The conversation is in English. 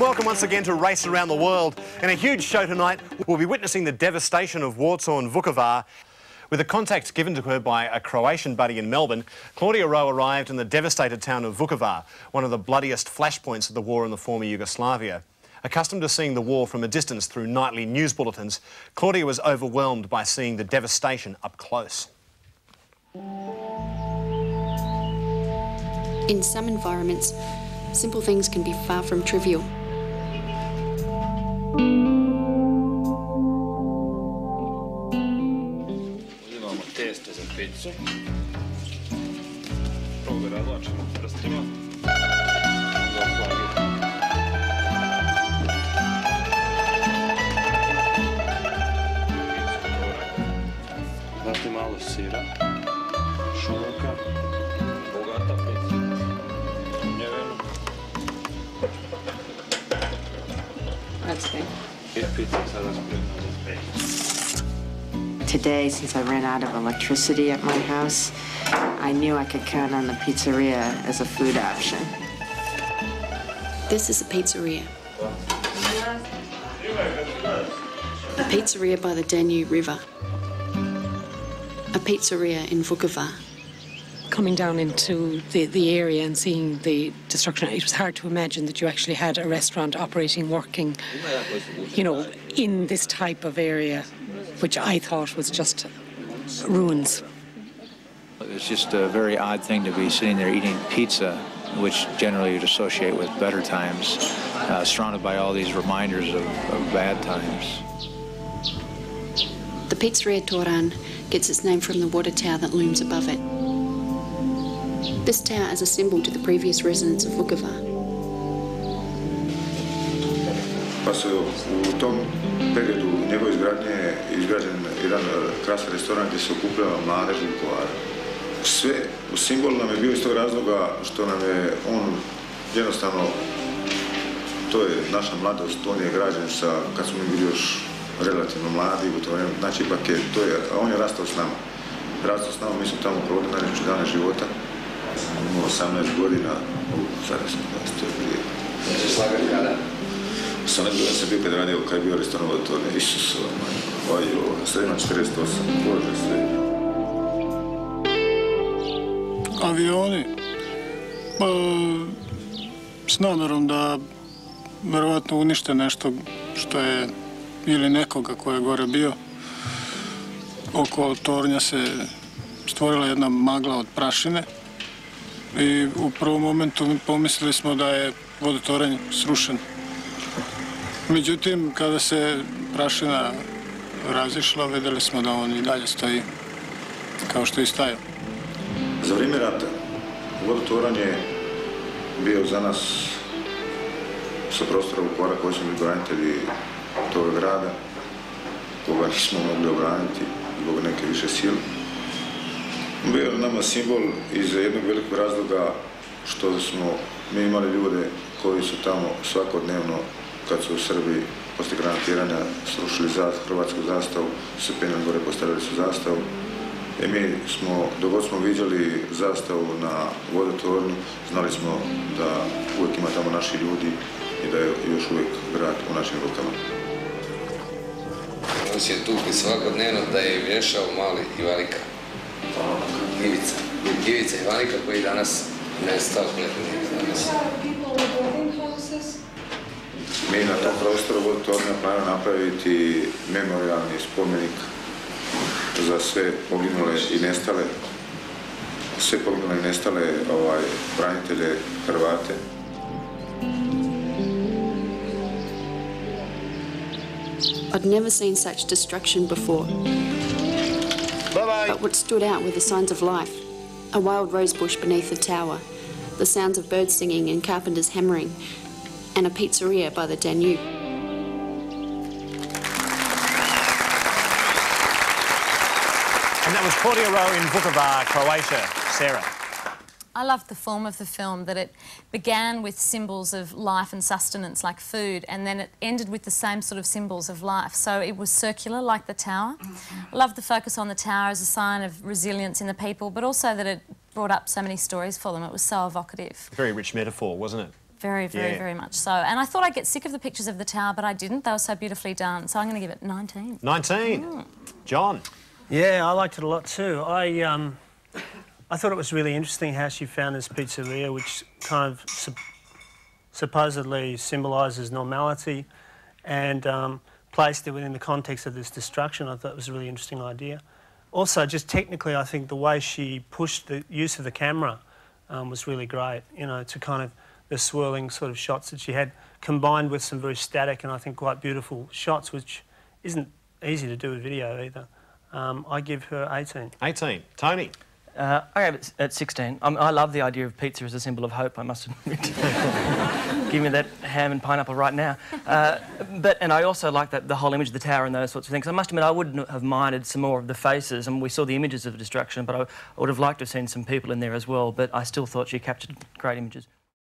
welcome once again to Race Around the World. In a huge show tonight, we'll be witnessing the devastation of Wartson Vukovar. With the contact given to her by a Croatian buddy in Melbourne, Claudia Rowe arrived in the devastated town of Vukovar, one of the bloodiest flashpoints of the war in the former Yugoslavia. Accustomed to seeing the war from a distance through nightly news bulletins, Claudia was overwhelmed by seeing the devastation up close. In some environments, simple things can be far from trivial. kuće. Prvo ga razlačimo prstima. Dati malo sira, šunka, bogata pizza, mljeveno. That's good. I pizza sada spremna za pet. Today, since I ran out of electricity at my house, I knew I could count on the pizzeria as a food option. This is a pizzeria. A pizzeria by the Danube River. A pizzeria in Vukovar. coming down into the, the area and seeing the destruction, it was hard to imagine that you actually had a restaurant operating, working, you know, in this type of area, which I thought was just ruins. It's just a very odd thing to be sitting there eating pizza, which generally you'd associate with better times, uh, surrounded by all these reminders of, of bad times. The pizzeria Toran gets its name from the water tower that looms above it. This tower is a symbol to the previous residents of Vukovar. Pa se u tom periodu njegove izgradnje je izgrađen jedan e, krasan restoran gdje se okupljava mladež Vukovara. Sve u simbol nam je bio iz tog razloga što nam je on jednostavno to je naša mladost, on je građen sa, kad smo mi bili još relativno mladi, u to vrijeme, znači ipak je, to je, on je rastao s nama. Rastao s nama, mi smo tamo provodili najljepše dane života. Imao 18 godina, u, sam, to je prije. Sam ne godina sam bio kad radio, kad je bio restoran Vodotorne, Isusova ovo, sredina 48, bože sve. avioni pa, s namjerom da verovatno unište nešto što je ili nekoga ko je gore bio. Oko tornja se stvorila jedna magla od prašine i u prvom momentu pomislili smo da je vodotoranj srušen. Međutim, kada se prašina razišla, vidjeli smo da on i dalje stoji kao što i stajao. Za vrijeme rata vodotoranj je bio za nas sa prostora Vukovara koji smo bili branitelji toga grada, koga nismo mogli obraniti zbog neke više sile. Bio je nama simbol iz jednog velikog razloga što smo mi imali ljude koji su tamo svakodnevno, kad su u Srbiji poslije granatiranja srušili za hrvatsku zastavu, su penjali gore postavili su zastavu. I mi smo, dok god smo viđali zastavu na vodotornju, znali smo da uvijek ima tamo naši ljudi i da je još uvijek grad u našim rukama. On si je tukli svakodnevno da je vješao mali Ivanika. Ivica. Ivica Ivanika koji danas nestao danas. Mi na tom prostoru vodotornja planimo napraviti memorialni spomenik za sve poginule i nestale, sve poginule i nestale ovaj, branitelje Hrvate. I'd never seen such destruction before. But what stood out were the signs of life a wild rose bush beneath the tower, the sounds of birds singing and carpenters hammering, and a pizzeria by the Danube. And that was Claudia Rowe in Vukovar, Croatia. Sarah. I loved the form of the film that it began with symbols of life and sustenance like food and then it ended with the same sort of symbols of life. So it was circular like the tower. I loved the focus on the tower as a sign of resilience in the people but also that it brought up so many stories for them. It was so evocative. Very rich metaphor, wasn't it? Very, very, Yeah. very much so. And I thought I'd get sick of the pictures of the tower, but I didn't. They were so beautifully done. So I'm going to give it 19. 19. John. Yeah, I liked it a lot too. I um, I thought it was really interesting how she found this pizzeria, which kind of sup- supposedly symbolises normality, and um, placed it within the context of this destruction. I thought it was a really interesting idea. Also, just technically, I think the way she pushed the use of the camera um, was really great. You know, to kind of the swirling sort of shots that she had, combined with some very static and I think quite beautiful shots, which isn't easy to do with video either. Um, I give her 18. 18. Tony. Uh, I gave it at 16. Um, I love the idea of pizza as a symbol of hope, I must admit. Give me that ham and pineapple right now. Uh, but And I also like that the whole image of the tower and those sorts of things. I must admit, I wouldn't have minded some more of the faces, and we saw the images of destruction, but I, I would have liked to have seen some people in there as well, but I still thought she captured great images.